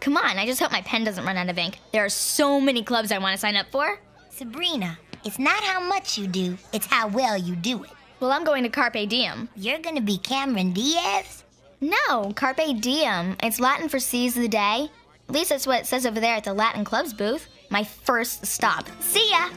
Come on, I just hope my pen doesn't run out of ink. There are so many clubs I want to sign up for. Sabrina, it's not how much you do, it's how well you do it. Well, I'm going to Carpe Diem. You're gonna be Cameron Diaz? No, Carpe Diem. It's Latin for seize the day. At least that's what it says over there at the Latin Club's booth. My first stop. See ya!